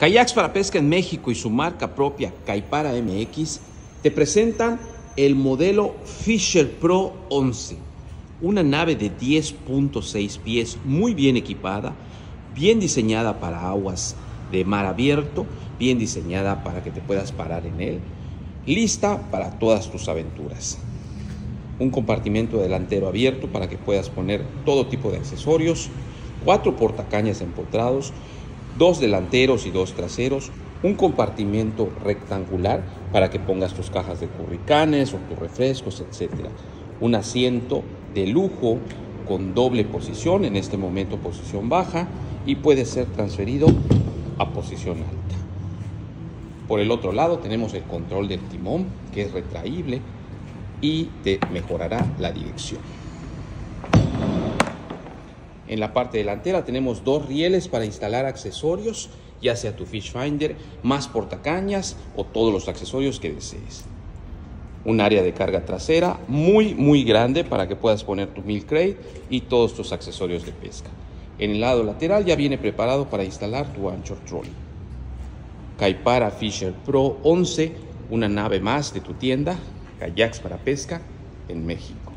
Kayaks para pesca en México y su marca propia, Caipara MX, te presentan el modelo Fisher Pro 11, una nave de 10.6 pies muy bien equipada, bien diseñada para aguas de mar abierto, bien diseñada para que te puedas parar en él, lista para todas tus aventuras. Un compartimento delantero abierto para que puedas poner todo tipo de accesorios, cuatro portacañas empotrados, dos delanteros y dos traseros, un compartimento rectangular para que pongas tus cajas de curricanes o tus refrescos, etc. Un asiento de lujo con doble posición, en este momento posición baja, y puede ser transferido a posición alta. Por el otro lado tenemos el control del timón, que es retraíble y te mejorará la dirección. En la parte delantera tenemos dos rieles para instalar accesorios, ya sea tu fish finder, más portacañas o todos los accesorios que desees. Un área de carga trasera muy muy grande para que puedas poner tu milk crate y todos tus accesorios de pesca. En el lado lateral ya viene preparado para instalar tu anchor trolley. Caipara Fisher Pro 11, una nave más de tu tienda, kayaks para pesca en México.